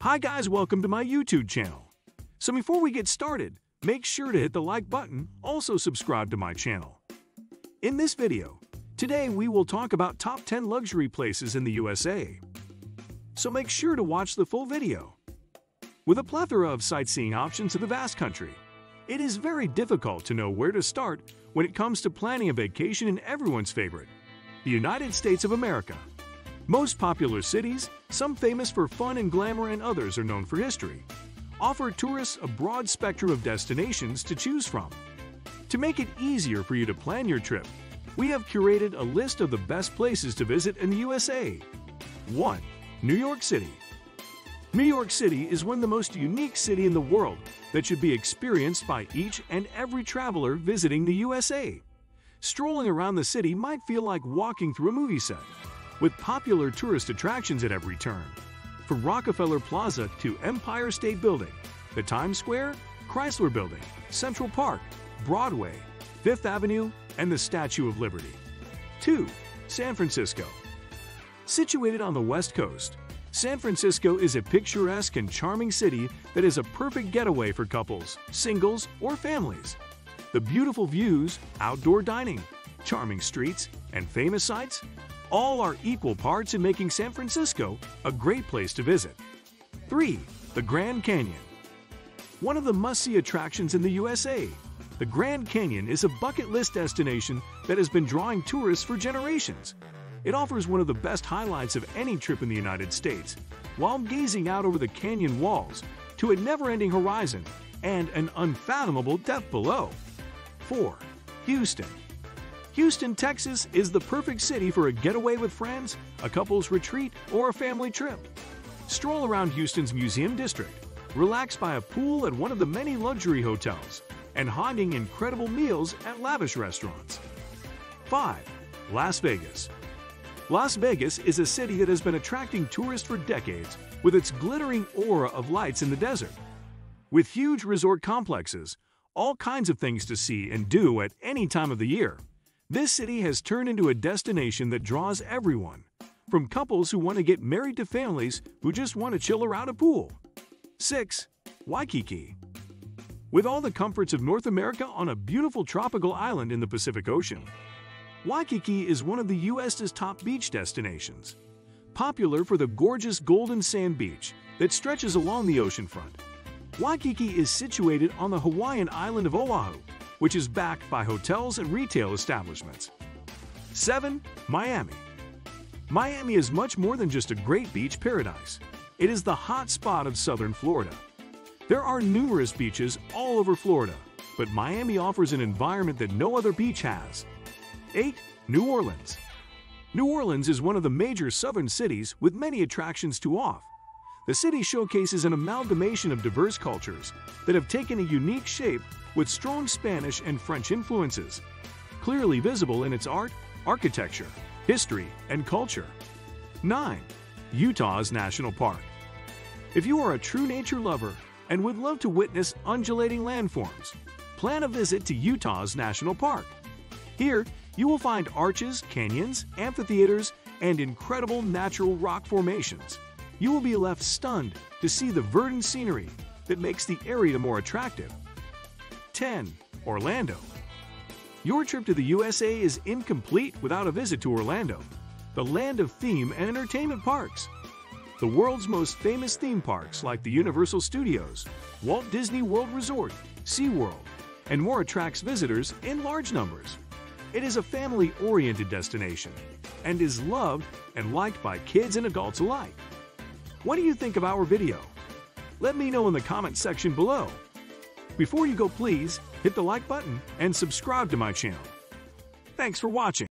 Hi guys, welcome to my YouTube channel. So before we get started, make sure to hit the like button, also subscribe to my channel. In this video, today we will talk about top 10 luxury places in the USA. So make sure to watch the full video. With a plethora of sightseeing options in the vast country, it is very difficult to know where to start when it comes to planning a vacation in everyone's favorite, the United States of America. Most popular cities, some famous for fun and glamour and others are known for history, offer tourists a broad spectrum of destinations to choose from. To make it easier for you to plan your trip, we have curated a list of the best places to visit in the USA. 1. New York City. New York City is one of the most unique city in the world that should be experienced by each and every traveler visiting the USA. Strolling around the city might feel like walking through a movie set with popular tourist attractions at every turn. From Rockefeller Plaza to Empire State Building, the Times Square, Chrysler Building, Central Park, Broadway, Fifth Avenue, and the Statue of Liberty. 2. San Francisco. Situated on the West Coast, San Francisco is a picturesque and charming city that is a perfect getaway for couples, singles, or families. The beautiful views, outdoor dining, charming streets, and famous sights all are equal parts in making San Francisco a great place to visit. 3. The Grand Canyon One of the must-see attractions in the USA, the Grand Canyon is a bucket list destination that has been drawing tourists for generations. It offers one of the best highlights of any trip in the United States, while gazing out over the canyon walls to a never-ending horizon and an unfathomable depth below. 4. Houston Houston, Texas is the perfect city for a getaway with friends, a couple's retreat, or a family trip. Stroll around Houston's Museum District, relax by a pool at one of the many luxury hotels, and haunting incredible meals at lavish restaurants. 5. Las Vegas Las Vegas is a city that has been attracting tourists for decades with its glittering aura of lights in the desert. With huge resort complexes, all kinds of things to see and do at any time of the year, this city has turned into a destination that draws everyone, from couples who want to get married to families who just want to chill around a pool. 6. Waikiki With all the comforts of North America on a beautiful tropical island in the Pacific Ocean, Waikiki is one of the U.S.'s top beach destinations. Popular for the gorgeous golden sand beach that stretches along the oceanfront, Waikiki is situated on the Hawaiian island of Oahu which is backed by hotels and retail establishments. 7. Miami Miami is much more than just a great beach paradise. It is the hot spot of southern Florida. There are numerous beaches all over Florida, but Miami offers an environment that no other beach has. 8. New Orleans New Orleans is one of the major southern cities with many attractions to offer. The city showcases an amalgamation of diverse cultures that have taken a unique shape with strong Spanish and French influences, clearly visible in its art, architecture, history, and culture. 9. Utah's National Park If you are a true nature lover and would love to witness undulating landforms, plan a visit to Utah's National Park. Here, you will find arches, canyons, amphitheaters, and incredible natural rock formations. You will be left stunned to see the verdant scenery that makes the area more attractive 10. Orlando. Your trip to the USA is incomplete without a visit to Orlando, the land of theme and entertainment parks. The world's most famous theme parks like the Universal Studios, Walt Disney World Resort, SeaWorld, and more attracts visitors in large numbers. It is a family-oriented destination and is loved and liked by kids and adults alike. What do you think of our video? Let me know in the comment section below. Before you go please, hit the like button and subscribe to my channel. Thanks for watching.